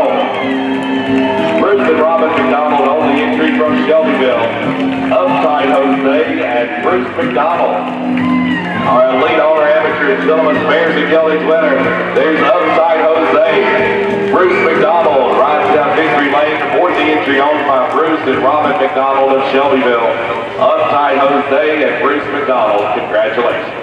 McDonald. Bruce and Robin McDonald on the entry from Shelbyville. Uptight Jose and Bruce McDonald. Our elite honor amateur is Sullivan Spares and Kelly's winner. There's Uptight Jose. Bruce McDonald rides down victory lane towards the entry owned by Bruce and Robin McDonald of Shelbyville. Uptight Jose and Bruce McDonald. Congratulations.